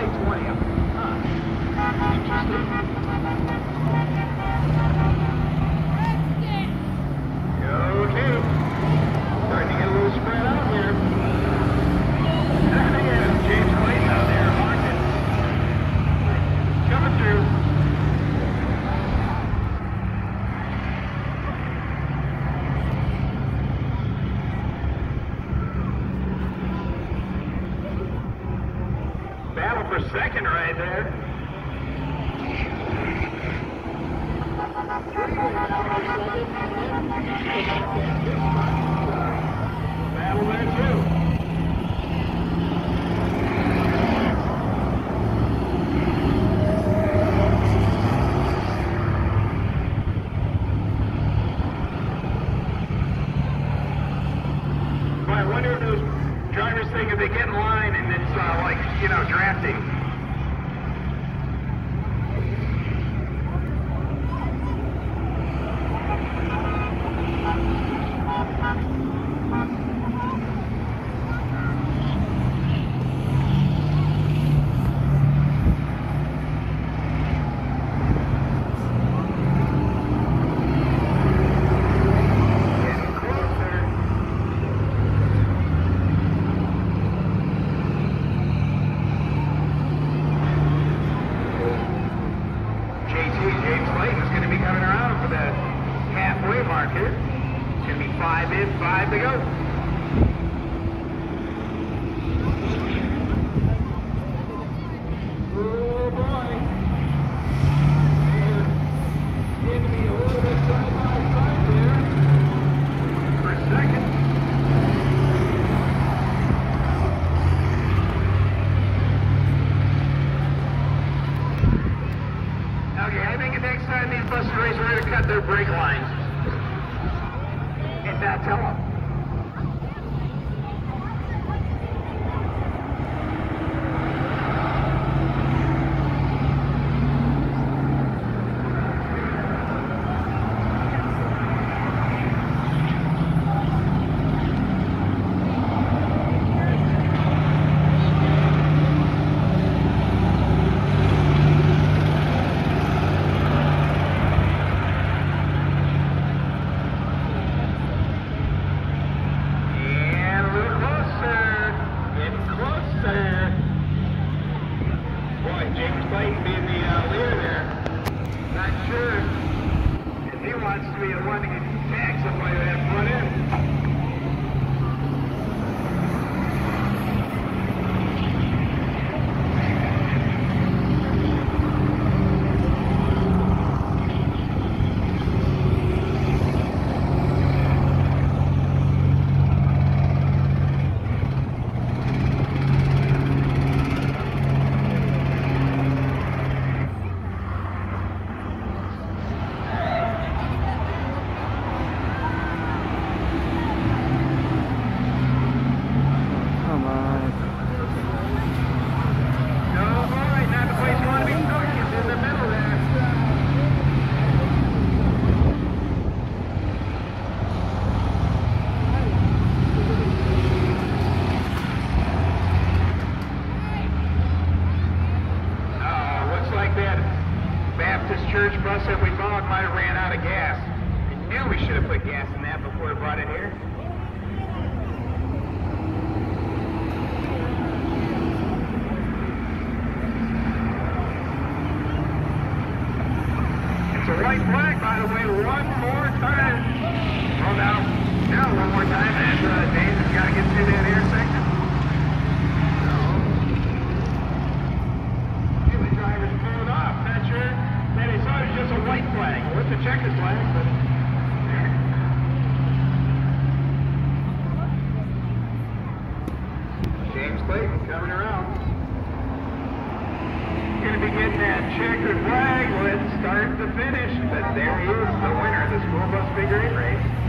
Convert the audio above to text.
Norman Hippies, July 20th. Huh. Interesting. Okay. Starting to get a little spread out here. There he is, James Clayton out there, marking. Coming through. Battle for second right there. I wonder if those drivers think if they get in line and it's uh, like, you know, drafting. Getting closer. JT, James Clayton, is going to be coming around for the halfway marker. It's going to be five in, five to go. Oh boy. Seems to be a little bit side by side there. For a second. Okay, I think the next time brake lines. And not tell them. And a little closer. Getting closer. Boy, James Clayton being the uh, leader there. Not sure if he wants to be the one to get tagged somebody that front end. Come on. No, all right, not the place you want to be stuck. It's in the middle there. Oh, looks like that Baptist that we followed might have ran out of gas. I knew we should have put gas in that before we brought it here. Checkered flag, but. James Clayton coming around. Going to be getting that checkered flag with start to finish, but there he is, the winner of the school bus figure eight race.